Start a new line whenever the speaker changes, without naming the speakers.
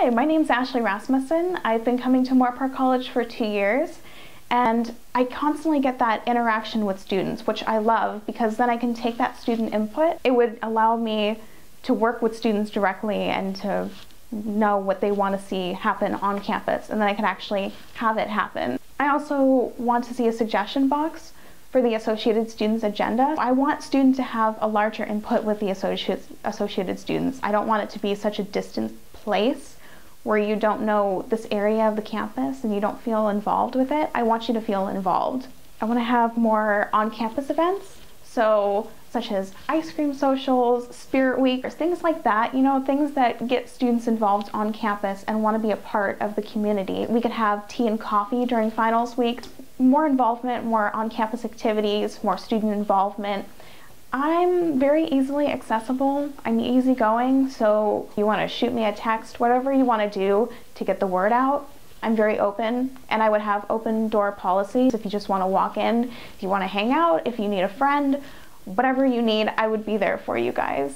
Hi, my name is Ashley Rasmussen. I've been coming to Moorpark College for two years and I constantly get that interaction with students, which I love because then I can take that student input. It would allow me to work with students directly and to know what they want to see happen on campus and then I can actually have it happen. I also want to see a suggestion box for the Associated Students agenda. I want students to have a larger input with the Associated Students. I don't want it to be such a distant place where you don't know this area of the campus and you don't feel involved with it, I want you to feel involved. I want to have more on-campus events, so such as ice cream socials, spirit week, or things like that, you know, things that get students involved on campus and want to be a part of the community. We could have tea and coffee during finals week, more involvement, more on-campus activities, more student involvement. I'm very easily accessible. I'm easygoing, so you want to shoot me a text, whatever you want to do to get the word out. I'm very open, and I would have open door policies if you just want to walk in, if you want to hang out, if you need a friend, whatever you need, I would be there for you guys.